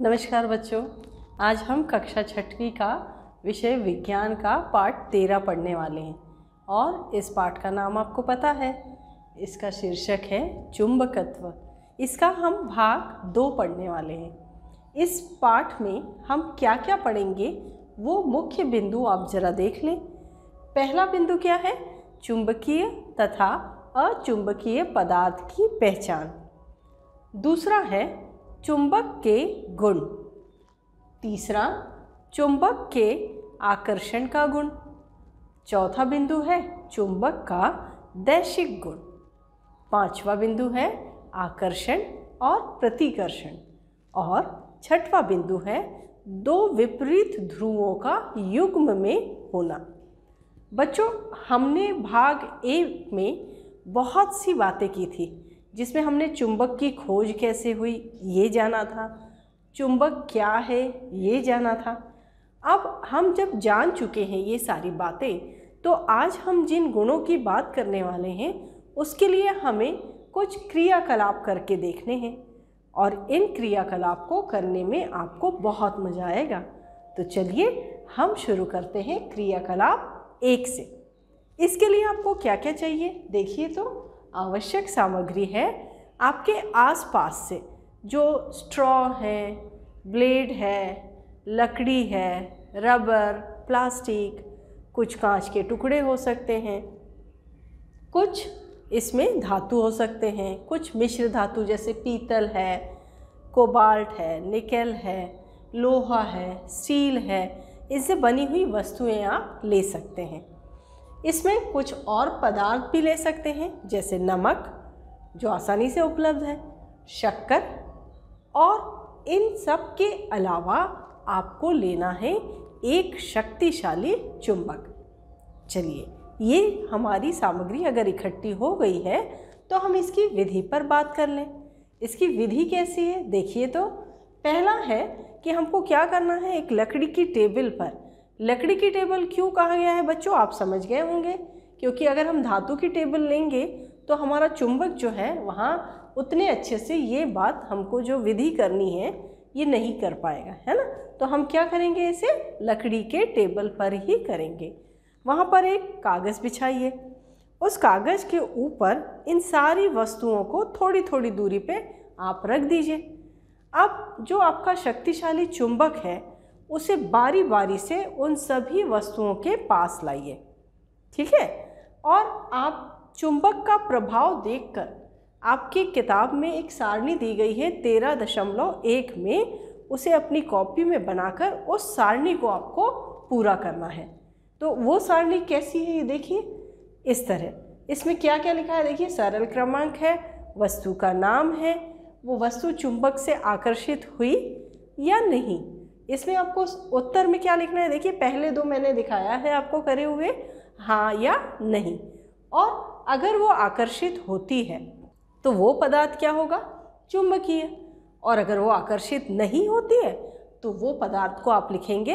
नमस्कार बच्चों, आज हम कक्षा छठवीं का विषय विज्ञान का पाठ तेरह पढ़ने वाले हैं और इस पाठ का नाम आपको पता है। इसका शीर्षक है चुंबकत्व। इसका हम भाग दो पढ़ने वाले हैं। इस पाठ में हम क्या क्या पढ़ेंगे, वो मुख्य बिंदु आप ज़रा देख लें। पहला बिंदु क्या है? चुंबकीय तथा अचुंबकीय पदार्थ की पहचान। दूसरा है चुंबक के गुण। तीसरा, चुंबक के आकर्षण का गुण। चौथा बिंदु है चुंबक का दैशिक गुण। पांचवा बिंदु है आकर्षण और प्रतिकर्षण। और छठवा बिंदु है दो विपरीत ध्रुवों का युग्म में होना। बच्चों, हमने भाग ए में बहुत सी बातें की थी। जिसमें हमने चुंबक की खोज कैसे हुई, ये जाना था। चुंबक क्या है, ये जाना था। अब हम जब जान चुके हैं ये सारी बातें तो आज हम जिन गुणों की बात करने वाले हैं, उसके लिए हमें कुछ क्रियाकलाप करके देखने हैं और इन क्रियाकलाप को करने में आपको बहुत मज़ा आएगा। तो चलिए हम शुरू करते हैं क्रियाकलाप एक से। इसके लिए आपको क्या क्या चाहिए, देखिए तो। आवश्यक सामग्री है आपके आसपास से, जो स्ट्रॉ है ब्लेड है, लकड़ी है रबर प्लास्टिक कुछ कांच के टुकड़े हो सकते हैं, कुछ इसमें धातु हो सकते हैं, कुछ मिश्र धातु जैसे पीतल है कोबाल्ट है निकेल है, लोहा है स्टील है, इससे बनी हुई वस्तुएँ आप ले सकते हैं। इसमें कुछ और पदार्थ भी ले सकते हैं, जैसे नमक, जो आसानी से उपलब्ध है, शक्कर, और इन सब के अलावा आपको लेना है एक शक्तिशाली चुंबक। चलिए, ये हमारी सामग्री अगर इकट्ठी हो गई है तो हम इसकी विधि पर बात कर लें। इसकी विधि कैसी है? देखिए तो पहला है कि हमको क्या करना है, एक लकड़ी की टेबल पर लकड़ी की टेबल क्यों कहा गया है बच्चों? आप समझ गए होंगे। क्योंकि अगर हम धातु की टेबल लेंगे तो हमारा चुंबक जो है, वहाँ उतने अच्छे से ये बात हमको जो विधि करनी है, ये नहीं कर पाएगा, है ना? तो हम क्या करेंगे इसे? लकड़ी के टेबल पर ही करेंगे। वहाँ पर एक कागज़ बिछाइए। उस कागज़ के ऊपर इन सारी वस्तुओं को थोड़ी थोड़ी दूरी पे आप रख दीजिए। अब जो आपका शक्तिशाली चुंबक है उसे बारी बारी से उन सभी वस्तुओं के पास लाइए। ठीक है? और आप चुंबक का प्रभाव देखकर, आपकी किताब में एक सारणी दी गई है तेरह दशमलव एक में, उसे अपनी कॉपी में बनाकर उस सारणी को आपको पूरा करना है। तो वो सारणी कैसी है ये देखिए। इस तरह। इसमें क्या क्या लिखा है देखिए? सरल क्रमांक है, वस्तु का नाम है, वो वस्तु चुंबक से आकर्षित हुई या नहीं? इसमें आपको उत्तर में क्या लिखना है? देखिए, पहले दो मैंने दिखाया है आपको करे हुए हाँ या नहीं। और अगर वो आकर्षित होती है तो वो पदार्थ क्या होगा? चुंबकीय। और अगर वो आकर्षित नहीं होती है तो वो पदार्थ को आप लिखेंगे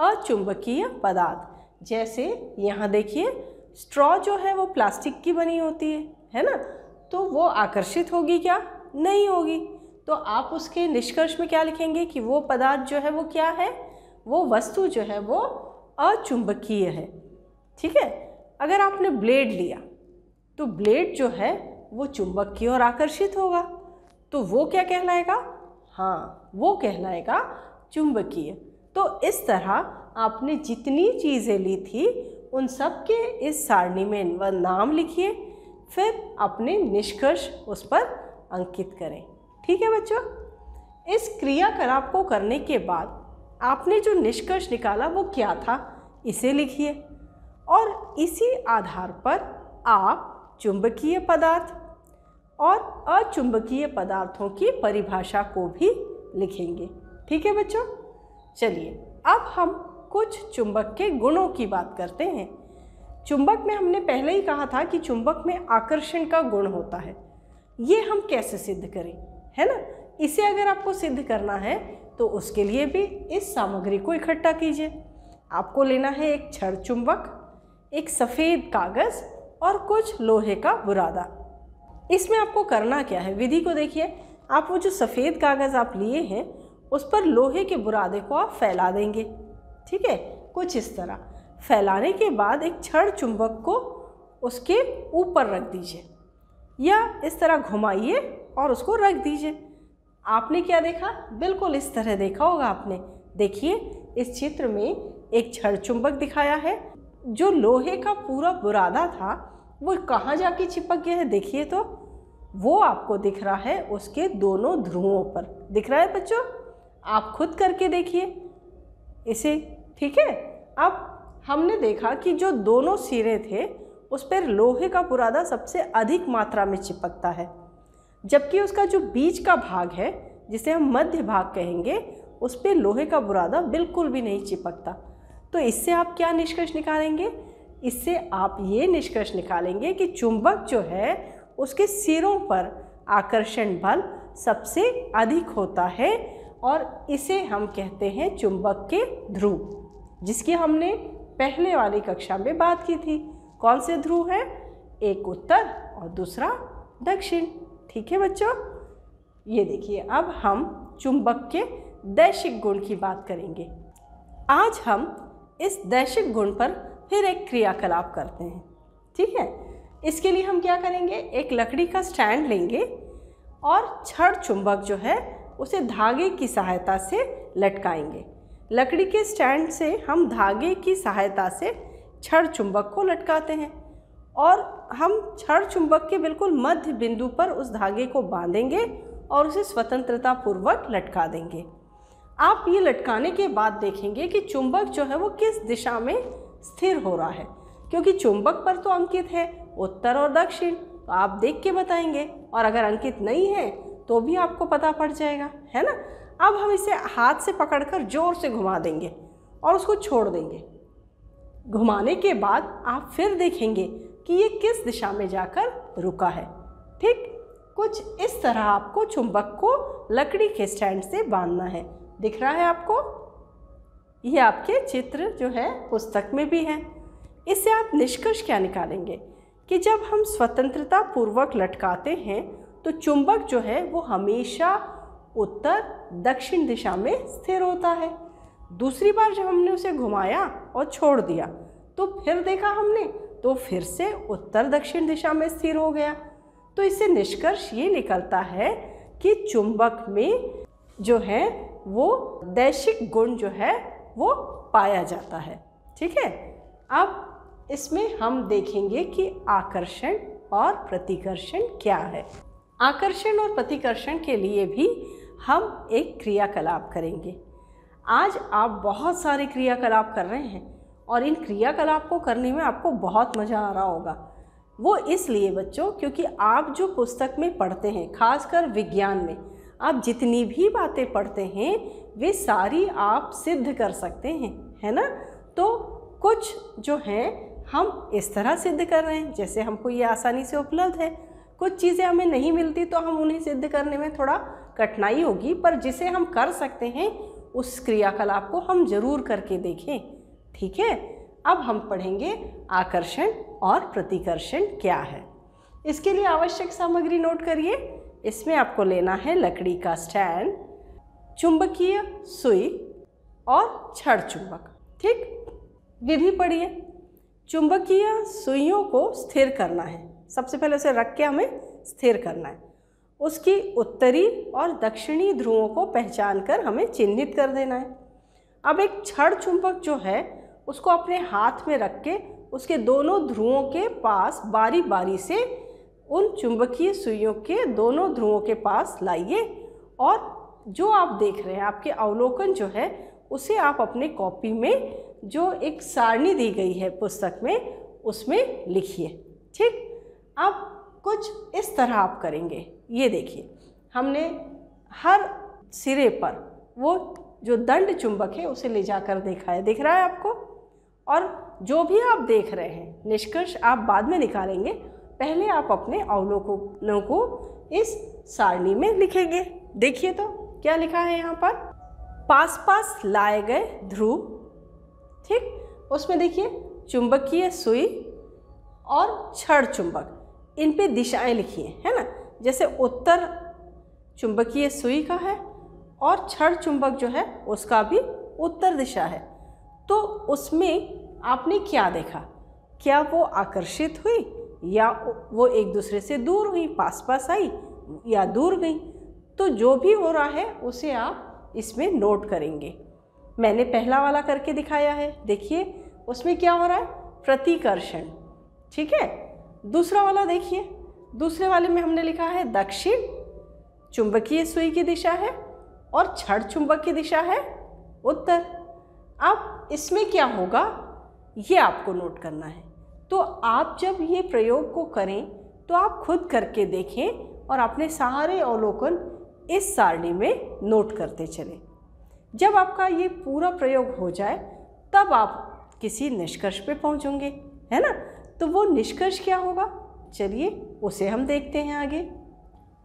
अचुंबकीय पदार्थ। जैसे यहाँ देखिए, स्ट्रॉ जो है वो प्लास्टिक की बनी होती है है ना? तो वो आकर्षित होगी क्या? नहीं होगी। तो आप उसके निष्कर्ष में क्या लिखेंगे कि वो पदार्थ जो है वो क्या है? वो वस्तु जो है वो अचुंबकीय है। ठीक है? अगर आपने ब्लेड लिया तो ब्लेड जो है वो चुंबक की ओर आकर्षित होगा। तो वो क्या कहलाएगा? हाँ वो कहलाएगा चुंबकीय। तो इस तरह आपने जितनी चीज़ें ली थी, उन सब के इस सारणी में नाम लिखिए, फिर अपने निष्कर्ष उस पर अंकित करें। ठीक है बच्चों? इस क्रियाकलाप को करने के बाद आपने जो निष्कर्ष निकाला वो क्या था, इसे लिखिए। और इसी आधार पर आप चुंबकीय पदार्थ और अचुंबकीय पदार्थों की परिभाषा को भी लिखेंगे। ठीक है बच्चों? चलिए, अब हम कुछ चुंबक के गुणों की बात करते हैं। चुंबक में हमने पहले ही कहा था कि चुंबक में आकर्षण का गुण होता है। ये हम कैसे सिद्ध करें? है ना? इसे अगर आपको सिद्ध करना है तो उसके लिए भी इस सामग्री को इकट्ठा कीजिए। आपको लेना है एक छड़ चुंबक, एक सफ़ेद कागज़ और कुछ लोहे का बुरादा। इसमें आपको करना क्या है? विधि को देखिए। आप वो जो सफ़ेद कागज़ आप लिए हैं, उस पर लोहे के बुरादे को आप फैला देंगे। ठीक है? कुछ इस तरह। फैलाने के बाद एक छड़ चुंबक को उसके ऊपर रख दीजिए। या इस तरह घुमाइए। और उसको रख दीजिए। आपने क्या देखा? बिल्कुल इस तरह देखा होगा आपने। देखिए, इस चित्र में एक छड़ चुंबक दिखाया है, जो लोहे का पूरा बुरादा था। वो कहाँ जाके चिपक गया है देखिए तो। वो आपको दिख रहा है उसके दोनों ध्रुवों पर। दिख रहा है बच्चों? आप खुद करके देखिए। इसे, ठीक है? अब हमने देखा कि जो दोनों सिरे थे, उस पर लोहे का बुरादा सबसे अधिक मात्रा में चिपकता है। जबकि उसका जो बीच का भाग है, जिसे हम मध्य भाग कहेंगे, उस पर लोहे का बुरादा बिल्कुल भी नहीं चिपकता। तो इससे आप क्या निष्कर्ष निकालेंगे? इससे आप ये निष्कर्ष निकालेंगे कि चुंबक जो है, उसके सिरों पर आकर्षण बल सबसे अधिक होता है और इसे हम कहते हैं चुंबक के ध्रुव, जिसकी हमने पहले वाली कक्षा में बात की थी। कौन से ध्रुव है? एक उत्तर और दूसरा दक्षिण। ठीक है बच्चों? ये देखिए, अब हम चुंबक के दैशिक गुण की बात करेंगे। आज हम इस दैशिक गुण पर फिर एक क्रियाकलाप करते हैं। ठीक है? इसके लिए हम क्या करेंगे? एक लकड़ी का स्टैंड लेंगे और छड़ चुंबक जो है, उसे धागे की सहायता से लटकाएँगे। लकड़ी के स्टैंड से हम धागे की सहायता से छड़ चुंबक को लटकाते हैं और हम छड़ चुंबक के बिल्कुल मध्य बिंदु पर उस धागे को बांधेंगे और उसे स्वतंत्रता पूर्वक लटका देंगे। आप ये लटकाने के बाद देखेंगे कि चुंबक जो है वो किस दिशा में स्थिर हो रहा है, क्योंकि चुंबक पर तो अंकित है, उत्तर और दक्षिण तो आप देख के बताएँगे, और अगर अंकित नहीं है तो भी आपको पता पड़ जाएगा, है ना? अब हम इसे हाथ से पकड़कर ज़ोर से घुमा देंगे और उसको छोड़ देंगे। घुमाने के बाद आप फिर देखेंगे कि ये किस दिशा में जाकर रुका है। ठीक, कुछ इस तरह आपको चुंबक को लकड़ी के स्टैंड से बांधना है। दिख रहा है आपको? ये आपके चित्र जो है, पुस्तक में भी हैं। इससे आप निष्कर्ष क्या निकालेंगे? कि जब हम स्वतंत्रता पूर्वक लटकाते हैं तो चुंबक जो है, वो हमेशा उत्तर दक्षिण दिशा में स्थिर होता है। दूसरी बार जब हमने उसे घुमाया और छोड़ दिया तो फिर देखा हमने तो फिर से उत्तर दक्षिण दिशा में स्थिर हो गया। तो इससे निष्कर्ष ये निकलता है कि चुंबक में जो है, वो दैशिक गुण जो है, वो पाया जाता है। ठीक है? अब इसमें हम देखेंगे कि आकर्षण और प्रतिकर्षण क्या है। आकर्षण और प्रतिकर्षण के लिए भी हम एक क्रियाकलाप करेंगे। आज आप बहुत सारे क्रियाकलाप कर रहे हैं। और इन क्रियाकलाप को करने में आपको बहुत मज़ा आ रहा होगा। वो इसलिए बच्चों, क्योंकि आप जो पुस्तक में पढ़ते हैं, खासकर विज्ञान में, आप जितनी भी बातें पढ़ते हैं, वे सारी आप सिद्ध कर सकते हैं, है ना? तो कुछ जो हैं, हम इस तरह सिद्ध कर रहे हैं, जैसे हमको ये आसानी से उपलब्ध है। कुछ चीज़ें हमें नहीं मिलती तो हम उन्हें सिद्ध करने में थोड़ा कठिनाई होगी, पर जिसे हम कर सकते हैं, उस क्रियाकलाप को हम ज़रूर करके देखें। ठीक है? अब हम पढ़ेंगे आकर्षण और प्रतिकर्षण क्या है। इसके लिए आवश्यक सामग्री नोट करिए। इसमें आपको लेना है लकड़ी का स्टैंड, चुंबकीय सुई और छड़ चुंबक, ठीक? विधि पढ़िए। चुंबकीय सुइयों को स्थिर करना है। सबसे पहले उसे रख के हमें स्थिर करना है। उसकी उत्तरी और दक्षिणी ध्रुवों को पहचान कर हमें चिन्हित कर देना है। अब एक छड़ चुंबक जो है उसको अपने हाथ में रख के उसके दोनों ध्रुवों के पास बारी बारी से उन चुंबकीय सुइयों के दोनों ध्रुवों के पास लाइए और जो आप देख रहे हैं, आपके अवलोकन जो है, उसे आप अपने कॉपी में जो एक सारणी दी गई है पुस्तक में, उसमें लिखिए। ठीक? अब कुछ इस तरह आप करेंगे। ये देखिए, हमने हर सिरे पर वो जो दंड चुंबक है, उसे ले जाकर देखा है। दिख रहा है आपको? और जो भी आप देख रहे हैं, निष्कर्ष आप बाद में निकालेंगे। पहले आप अपने अवलोकनों को इस सारणी में लिखेंगे। देखिए तो क्या लिखा है यहाँ पर? पास पास लाए गए ध्रुव, ठीक? उसमें देखिए, चुंबकीय सुई और छड़ चुंबक। इन पे दिशाएँ लिखी हैं, है ना? जैसे उत्तर चुंबकीय सुई का है और क्षण चुंबक जो है, उसका भी उत्तर दिशा है। तो उसमें आपने क्या देखा? क्या वो आकर्षित हुई? या वो एक दूसरे से दूर हुई पास पास आई, या दूर गई? तो जो भी हो रहा है, उसे आप इसमें नोट करेंगे। मैंने पहला वाला करके दिखाया है। देखिए, उसमें क्या हो रहा है? प्रतिकर्षण। ठीक है? दूसरा वाला देखिए। दूसरे वाले में हमने लिखा है दक्षिण, चुंबकीय सुई की दिशा है, और छड़ चुंबक की दिशा है उत्तर। अब इसमें क्या होगा? ये आपको नोट करना है। तो आप जब ये प्रयोग को करें तो आप खुद करके देखें और अपने सारे अवलोकन इस सारणी में नोट करते चलें। जब आपका ये पूरा प्रयोग हो जाए, तब आप किसी निष्कर्ष पे पहुंचोगे, है ना? तो वो निष्कर्ष क्या होगा? चलिए उसे हम देखते हैं आगे।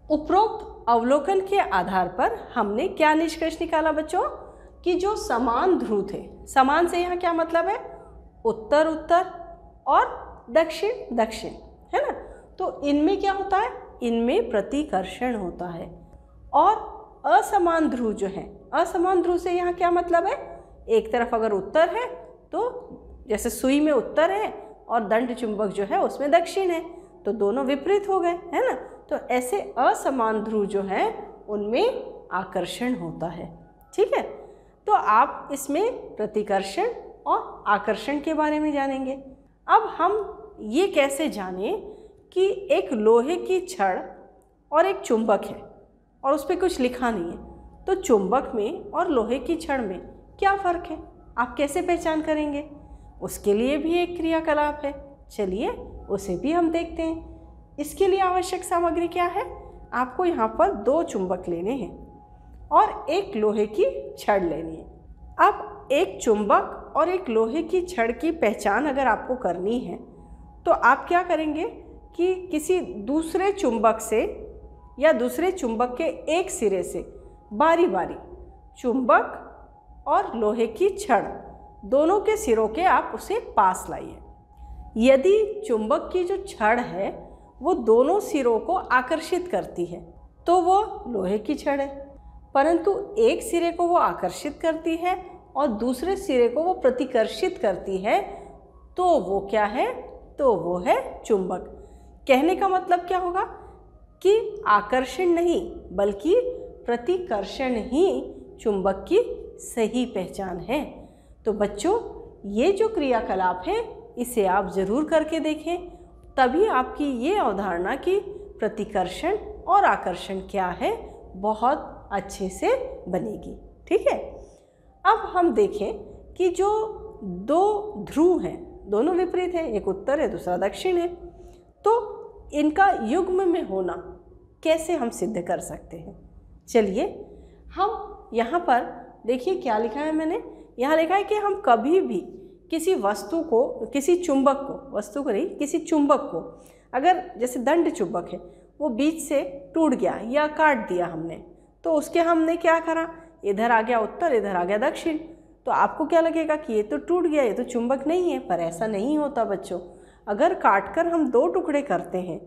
उपरोक्त अवलोकन के आधार पर हमने क्या निष्कर्ष निकाला बच्चों? कि जो समान ध्रुव थे, समान से यहाँ क्या मतलब है? उत्तर उत्तर और दक्षिण दक्षिण है ना? तो इनमें क्या होता है? इनमें प्रतिकर्षण होता है। और असमान ध्रुव जो है, असमान ध्रुव से यहाँ क्या मतलब है? एक तरफ़ अगर उत्तर है तो जैसे सुई में उत्तर है और दंड चुंबक जो है उसमें दक्षिण है तो दोनों विपरीत हो गए, है ना? तो ऐसे असमान ध्रुव जो है, उनमें आकर्षण होता है। ठीक है? तो आप इसमें प्रतिकर्षण और आकर्षण के बारे में जानेंगे। अब हम ये कैसे जानें कि एक लोहे की छड़ और एक चुंबक है और उस पर कुछ लिखा नहीं है तो चुंबक में और लोहे की छड़ में क्या फ़र्क है? आप कैसे पहचान करेंगे? उसके लिए भी एक क्रियाकलाप है। चलिए, उसे भी हम देखते हैं। इसके लिए आवश्यक सामग्री क्या है? आपको यहाँ पर दो चुंबक लेने हैं और एक लोहे की छड़ लेनी है। अब एक चुंबक और एक लोहे की छड़ की पहचान अगर आपको करनी है तो आप क्या करेंगे कि किसी दूसरे चुंबक से या दूसरे चुंबक के एक सिरे से बारी बारी चुंबक और लोहे की छड़ दोनों के सिरों के आप उसे पास लाइए। यदि चुंबक की जो छड़ है, वो दोनों सिरों को आकर्षित करती है तो वो लोहे की छड़ है, परंतु एक सिरे को वो आकर्षित करती है और दूसरे सिरे को वो प्रतिकर्षित करती है तो वो क्या है? तो वो है चुंबक। कहने का मतलब क्या होगा? कि आकर्षण नहीं, बल्कि प्रतिकर्षण ही चुंबक की सही पहचान है। तो बच्चों, ये जो क्रियाकलाप है, इसे आप ज़रूर करके देखें। तभी आपकी ये अवधारणा कि प्रतिकर्षण और आकर्षण क्या है, बहुत अच्छे से बनेगी। ठीक है? अब हम देखें कि जो दो ध्रुव हैं, दोनों विपरीत हैं, एक उत्तर है, दूसरा दक्षिण है तो इनका युग्म में होना कैसे हम सिद्ध कर सकते हैं? चलिए, हम यहाँ पर देखिए क्या लिखा है मैंने। यहाँ लिखा है कि हम कभी भी किसी वस्तु को, किसी चुंबक को, वस्तु को नहीं, किसी चुंबक को, अगर जैसे दंड चुंबक है, वो बीच से टूट गया या काट दिया हमने तो उसके हमने क्या करा? इधर आ गया उत्तर, इधर आ गया दक्षिण। तो आपको क्या लगेगा कि ये तो टूट गया, ये तो चुंबक नहीं है, पर ऐसा नहीं होता बच्चों। अगर काट कर हम दो टुकड़े करते हैं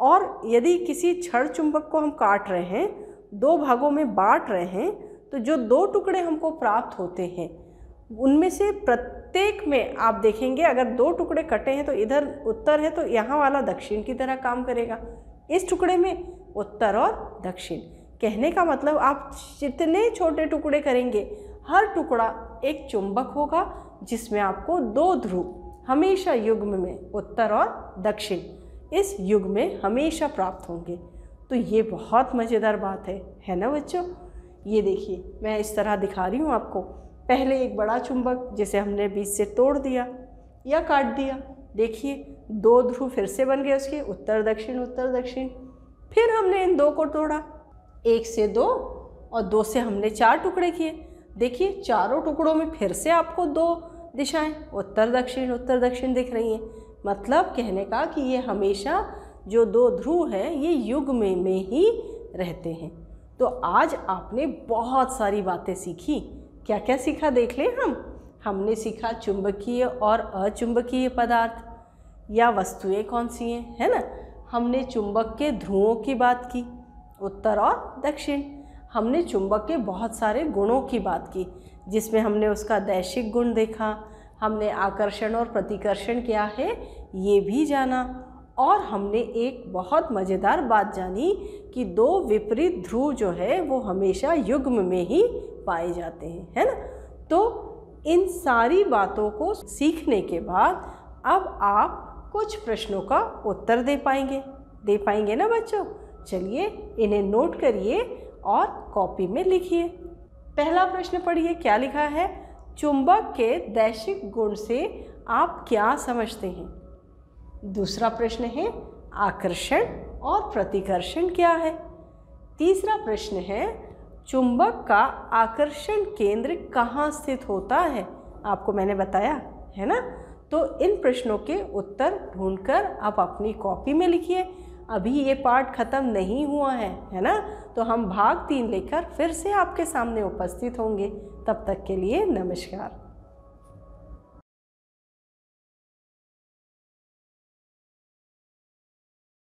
और यदि किसी छड़ चुंबक को हम काट रहे हैं, दो भागों में बांट रहे हैं तो जो दो टुकड़े हमको प्राप्त होते हैं, उनमें से प्रत्येक में आप देखेंगे, अगर दो टुकड़े कटे हैं तो इधर उत्तर है तो यहाँ वाला दक्षिण की तरह काम करेगा। इस टुकड़े में उत्तर और दक्षिण। कहने का मतलब आप जितने छोटे टुकड़े करेंगे, हर टुकड़ा एक चुंबक होगा, जिसमें आपको दो ध्रुव हमेशा युग्म में उत्तर और दक्षिण, इस युग में हमेशा प्राप्त होंगे। तो ये बहुत मज़ेदार बात है है ना बच्चों? ये देखिए, मैं इस तरह दिखा रही हूँ आपको। पहले एक बड़ा चुंबक, जिसे हमने बीच से तोड़ दिया या काट दिया। देखिए, दो ध्रुव फिर से बन गए उसके, उत्तर दक्षिण उत्तर दक्षिण। फिर हमने इन दो को तोड़ा। एक से दो और दो से हमने चार टुकड़े किए। देखिए चारों टुकड़ों में फिर से आपको दो दिशाएँ उत्तर दक्षिण उत्तर दक्षिण दिख रही हैं। मतलब कहने का कि ये हमेशा जो दो ध्रुव हैं ये युग में, में ही रहते हैं। तो आज आपने बहुत सारी बातें सीखी। क्या क्या सीखा देख लें हम? हमने सीखा चुंबकीय और अचुंबकीय पदार्थ। या वस्तुएँ कौन सी हैं है ना? हमने चुंबक के ध्रुवों की बात की। उत्तर और दक्षिण। हमने चुंबक के बहुत सारे गुणों की बात की, जिसमें हमने उसका दैशिक गुण देखा, हमने आकर्षण और प्रतिकर्षण क्या है, ये भी जाना, और हमने एक बहुत मज़ेदार बात जानी कि दो विपरीत ध्रुव जो है, वो हमेशा युग्म में ही पाए जाते हैं, है ना? तो इन सारी बातों को सीखने के बाद अब आप कुछ प्रश्नों का उत्तर दे पाएँगे। दे पाएँगे ना बच्चों? चलिए इन्हें नोट करिए और कॉपी में लिखिए। पहला प्रश्न पढ़िए, क्या लिखा है? चुंबक के दैशिक गुण से आप क्या समझते हैं? दूसरा प्रश्न है, आकर्षण और प्रतिकर्षण क्या है? तीसरा प्रश्न है, चुंबक का आकर्षण केंद्र कहाँ स्थित होता है? आपको मैंने बताया, है ना? तो इन प्रश्नों के उत्तर ढूंढकर आप अपनी कॉपी में लिखिए। अभी ये पार्ट ख़त्म नहीं हुआ है है ना? तो हम भाग तीन लेकर फिर से आपके सामने उपस्थित होंगे। तब तक के लिए नमस्कार।